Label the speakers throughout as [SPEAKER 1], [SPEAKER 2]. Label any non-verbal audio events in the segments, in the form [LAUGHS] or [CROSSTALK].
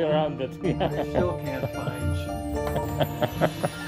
[SPEAKER 1] around it.
[SPEAKER 2] I still can't find [LAUGHS]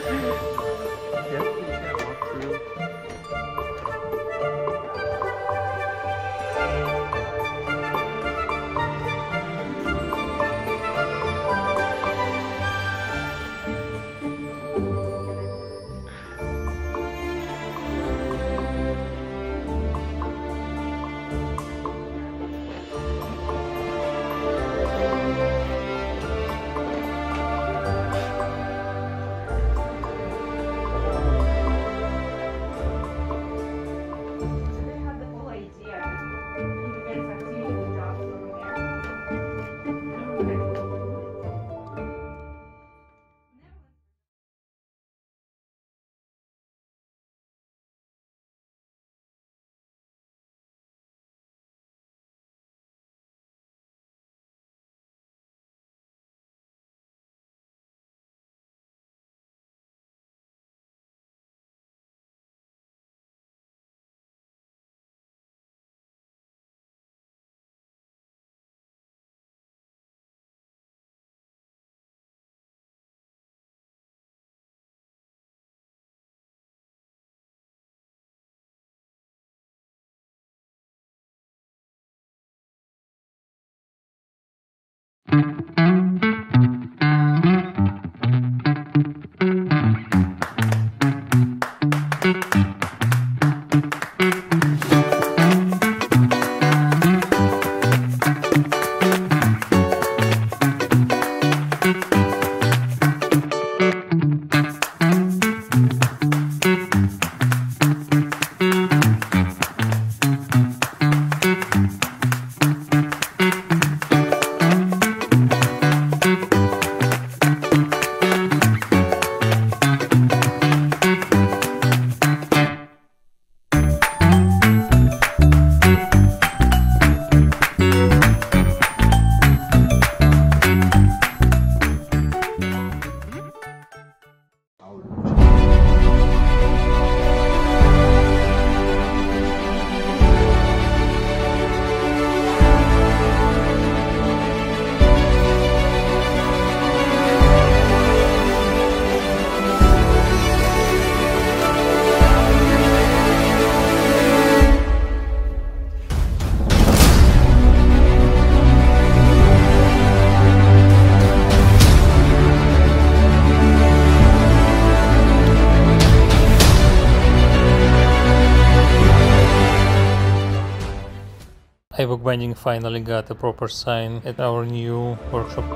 [SPEAKER 1] iBookBinding finally got a proper sign at our new workshop.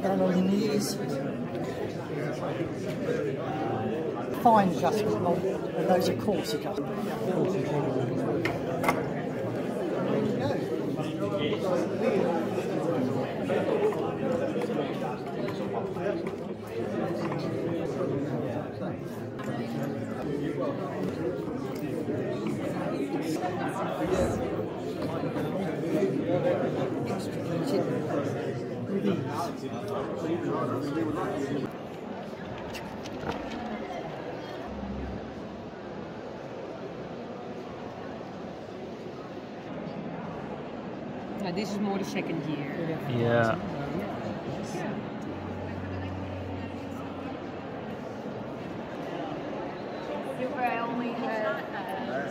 [SPEAKER 3] Down on your knees. Fine adjustment, not, and those are coarse adjustments. With.
[SPEAKER 4] Yeah, this is more the second year.
[SPEAKER 1] Yeah.
[SPEAKER 5] I only had uh,